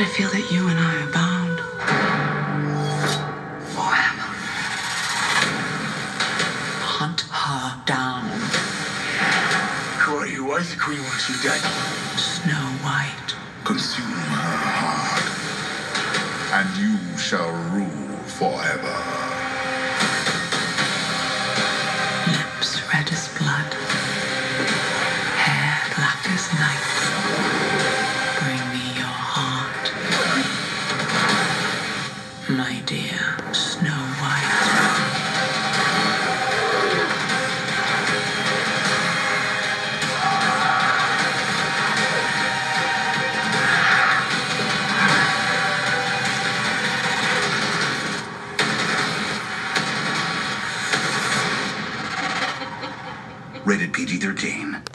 I feel that you and I are bound. Forever. Hunt her down. Who are you? Why is the queen wants you dead? Snow White. Consume her heart, and you shall rule forever. My dear Snow White. Rated PG 13.